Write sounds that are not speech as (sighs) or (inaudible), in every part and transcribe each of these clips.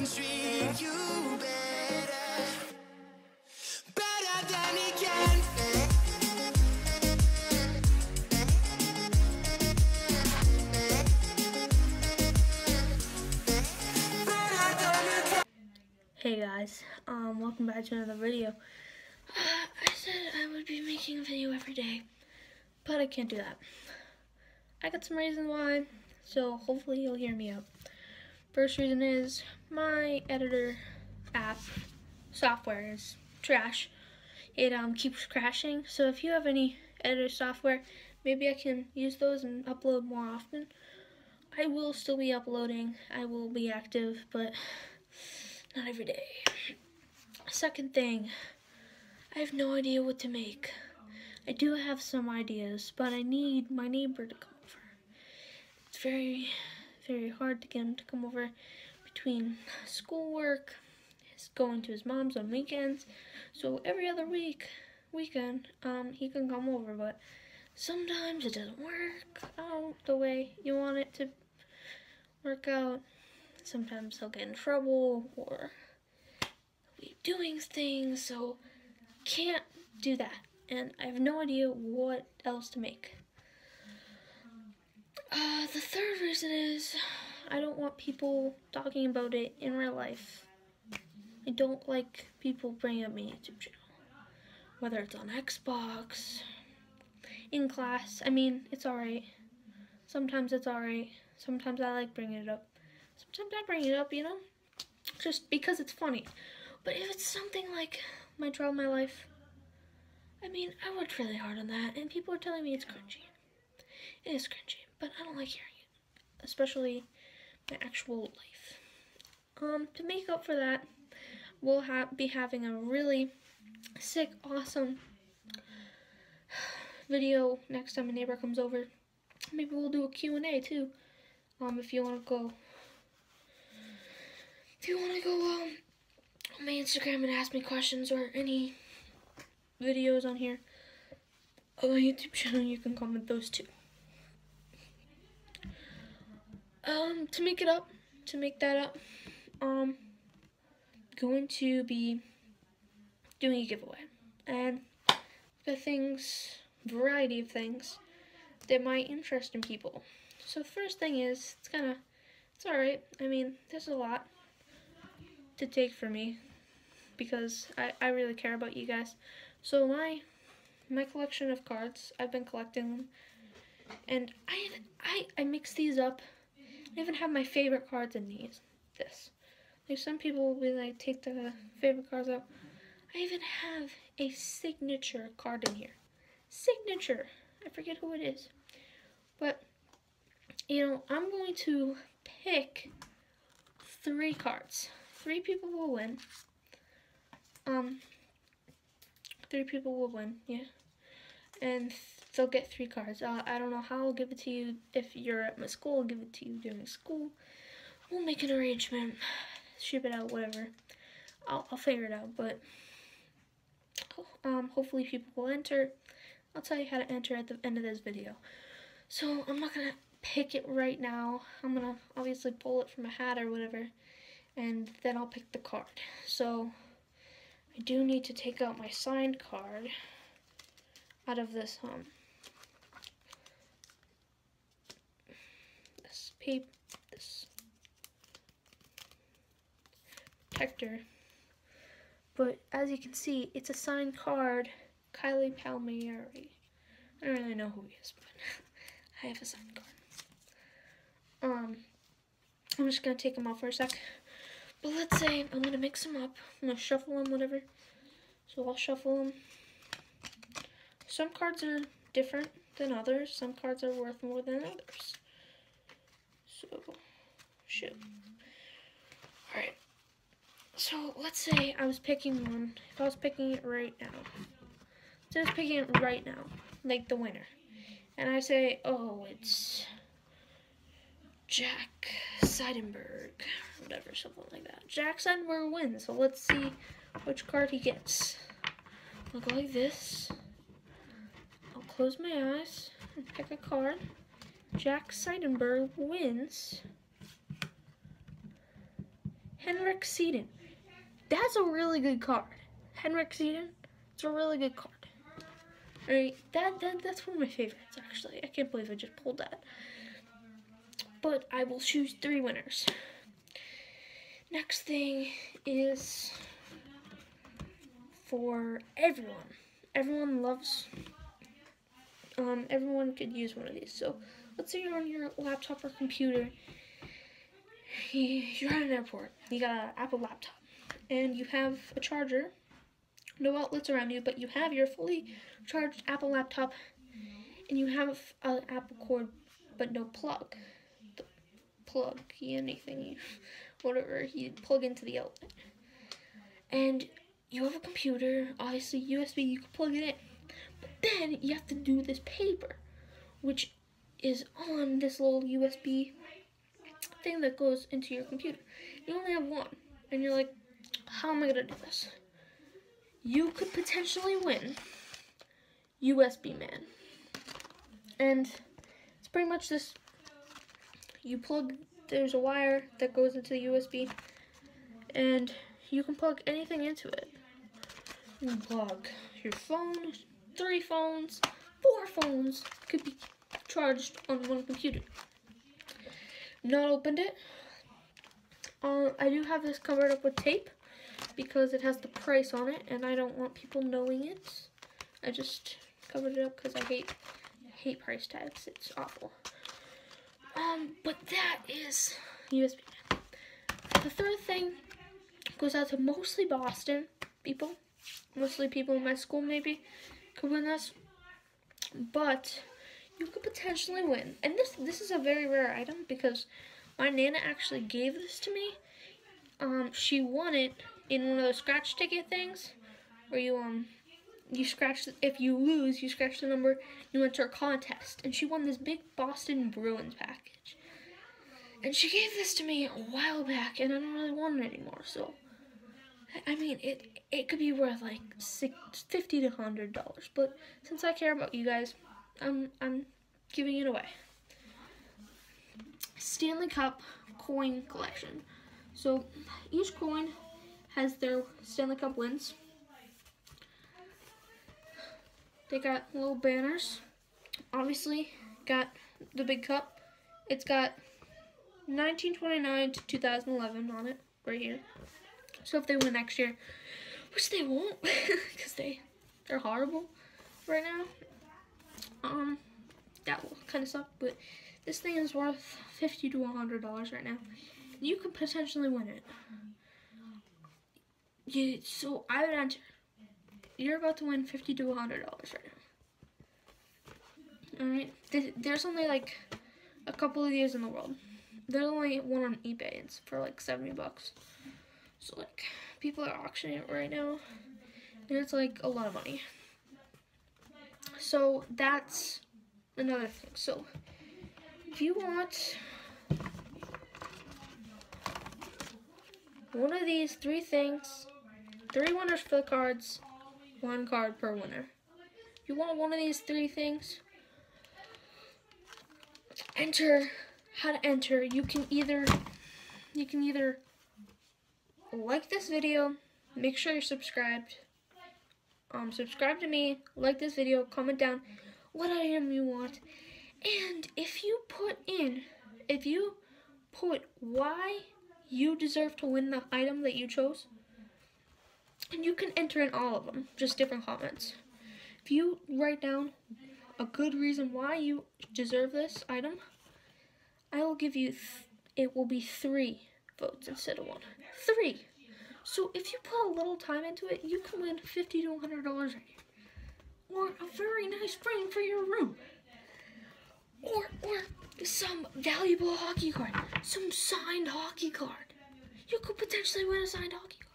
can treat you better. Hey guys, um, welcome back to another video. Uh, (sighs) I said I would be making a video every day, but I can't do that. I got some reasons why, so hopefully you'll hear me out. First reason is my editor app software is trash. It um keeps crashing, so if you have any editor software, maybe I can use those and upload more often. I will still be uploading. I will be active, but not every day. Second thing, I have no idea what to make. I do have some ideas, but I need my neighbor to come over. It's very, very hard to get him to come over between schoolwork, his going to his mom's on weekends. So every other week, weekend, um, he can come over, but sometimes it doesn't work out the way you want it to work out. Sometimes he'll get in trouble or be doing things, so can't do that. And I have no idea what else to make. Uh, the third reason is I don't want people talking about it in real life. I don't like people bringing up my YouTube channel. Whether it's on Xbox, in class, I mean, it's alright. Sometimes it's alright. Sometimes I like bringing it up. Sometimes I bring it up, you know, just because it's funny. But if it's something like my draw my life, I mean, I worked really hard on that, and people are telling me it's cringy. It is cringy, but I don't like hearing it, especially my actual life. Um, to make up for that, we'll ha- be having a really sick, awesome (sighs) video next time a neighbor comes over. Maybe we'll do a Q&A too. Um, if you want to go, if you want to go um on my Instagram and ask me questions or any videos on here on my YouTube channel, you can comment those too. Um, to make it up, to make that up, um, going to be doing a giveaway, and the things, variety of things that might interest in people. So the first thing is, it's kind of, it's alright. I mean, there's a lot to take for me because I, I really care about you guys. So my my collection of cards, I've been collecting them, and I I I mix these up. I even have my favorite cards in these. This. Like some people will be like take the favorite cards out. I even have a signature card in here. Signature. I forget who it is. But you know, I'm going to pick three cards. Three people will win. Um, three people will win, yeah. And they'll get three cards. Uh, I don't know how I'll give it to you. If you're at my school, I'll give it to you during school. We'll make an arrangement, (sighs) ship it out, whatever. I'll, I'll figure it out, but um, hopefully people will enter. I'll tell you how to enter at the end of this video. So I'm not gonna pick it right now. I'm gonna obviously pull it from a hat or whatever, and then I'll pick the card. So I do need to take out my signed card out of this um this paper this protector. But as you can see, it's a signed card, Kylie Palmieri. I don't really know who he is, but (laughs) I have a signed card. Um, I'm just gonna take them off for a sec. But let's say I'm gonna mix them up. I'm gonna shuffle them, whatever. So I'll shuffle them. Some cards are different than others. Some cards are worth more than others. So, shoot. Alright. So let's say I was picking one. If I was picking it right now. So I was picking it right now. Like the winner. And I say, oh, it's Jack Seidenberg, whatever, something like that. Jack Seidenberg wins, so let's see which card he gets. I'll go like this. I'll close my eyes and pick a card. Jack Seidenberg wins Henrik Sedin. That's a really good card. Henrik Sedin. It's a really good card. Alright, that, that that's one of my favorites actually. I can't believe I just pulled that. But I will choose three winners. Next thing is for everyone. Everyone loves um everyone could use one of these. So let's say you're on your laptop or computer. You're at an airport. You got an Apple laptop and you have a charger. No outlets around you, but you have your fully charged Apple laptop and you have an Apple cord but no plug. The plug, anything, whatever, you plug into the outlet. And you have a computer, obviously USB, you can plug it in. But then you have to do this paper, which is on this little USB thing that goes into your computer. You only have one, and you're like, how am I gonna do this? You could potentially win USB Man. And it's pretty much this you plug there's a wire that goes into the USB and you can plug anything into it. You can plug your phone, three phones, four phones could be charged on one computer. Not opened it. Uh, I do have this covered up with tape because it has the price on it and I don't want people knowing it. I just covered it up because I hate hate price tags. It's awful. Um, but that is USB. The third thing goes out to mostly Boston people, mostly people in my school maybe could win this, but you could potentially win. And this this is a very rare item because my nana actually gave this to me. Um, she won it in one of those scratch ticket things where you um you scratch if you lose you scratch the number you enter a contest and she won this big boston bruins package and she gave this to me a while back and i don't really want it anymore so i mean it it could be worth like six, 50 to 100 dollars but since i care about you guys i'm i'm giving it away stanley cup coin collection so each coin has their stanley cup wins they got little banners. Obviously, got the big cup. It's got 1929 to 2011 on it, right here. So if they win next year, which they won't, (laughs) because they they're horrible right now. Um, that will kind of suck. But this thing is worth 50 to 100 dollars right now. You could potentially win it. Yeah, so I would enter you're about to win fifty to hundred dollars right now. All right, there's only like a couple of these in the world. There's only one on eBay. It's for like seventy bucks. So like people are auctioning it right now, and it's like a lot of money. So that's another thing. So if you want one of these three things, three winners for the cards one card per winner. You want one of these three things? Enter how to enter. You can either you can either like this video, make sure you're subscribed. Um, subscribe to me, like this video, comment down what item you want. And if you put in, if you put why you deserve to win the item that you chose, and you can enter in all of them, just different comments. If you write down a good reason why you deserve this item, I will give you, it will be three votes instead of one. Three! So if you put a little time into it, you can win 50 to $100 right Or a very nice frame for your room. Or, or some valuable hockey card. Some signed hockey card. You could potentially win a signed hockey card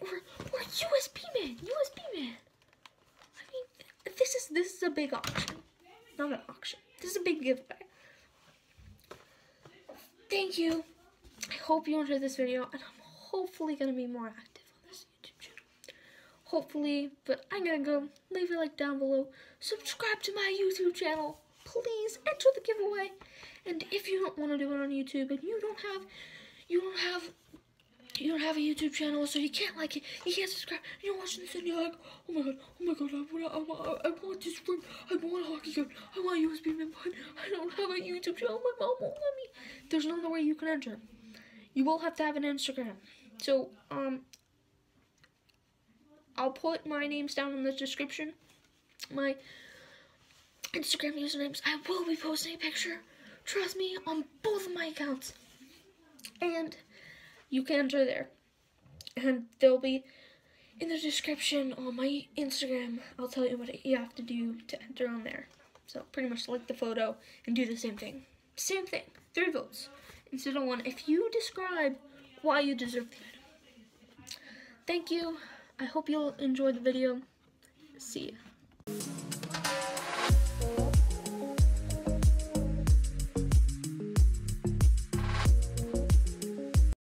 or or USB man, USB man. I mean, this is this is a big auction, not an auction. This is a big giveaway. Thank you. I hope you enjoyed this video, hopefully gonna be more active on this YouTube channel. Hopefully, but I'm gonna go. Leave a like down below. Subscribe to my YouTube channel. Please enter the giveaway. And if you don't want to do it on YouTube and you don't have you don't have you don't have a YouTube channel, so you can't like it, you can't subscribe. You're watching this and you're like, oh my god, oh my god, I want, I want, I want this room, I want a hockey game, I want a USB member, I don't have a YouTube channel, my mom won't let me. There's no other way you can enter. You will have to have an Instagram. So, um, I'll put my names down in the description. My Instagram usernames. I will be posting a picture. Trust me, on both of my accounts. And you can enter there. And there'll be in the description on my Instagram, I'll tell you what you have to do to enter on there. So pretty much like the photo and do the same thing. Same thing. Three votes instead of one. If you describe why you deserve the item. Thank you. I hope you'll enjoy the video. See ya.